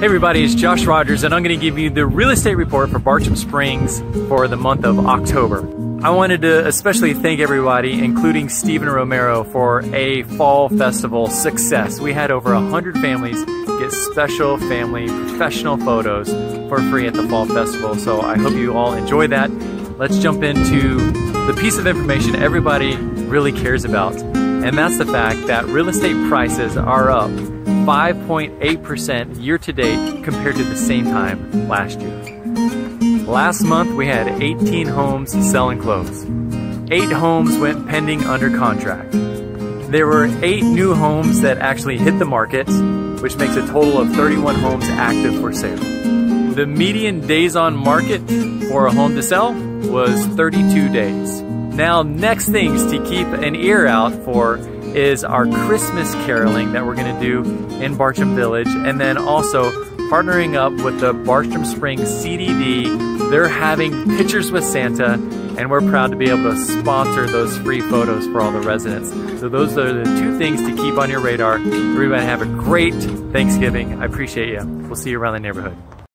Hey everybody, it's Josh Rogers and I'm going to give you the real estate report for Bartram Springs for the month of October. I wanted to especially thank everybody, including Stephen Romero, for a fall festival success. We had over 100 families get special family professional photos for free at the fall festival, so I hope you all enjoy that. Let's jump into the piece of information everybody really cares about, and that's the fact that real estate prices are up 5.8% year to date compared to the same time last year. Last month we had 18 homes sell and close. Eight homes went pending under contract. There were eight new homes that actually hit the market, which makes a total of 31 homes active for sale. The median days on market for a home to sell was 32 days. Now, next things to keep an ear out for is our Christmas caroling that we're going to do in Bartram Village, and then also partnering up with the Bartram Springs CDD. They're having Pictures with Santa, and we're proud to be able to sponsor those free photos for all the residents. So those are the two things to keep on your radar. Everybody have a great Thanksgiving. I appreciate you. We'll see you around the neighborhood.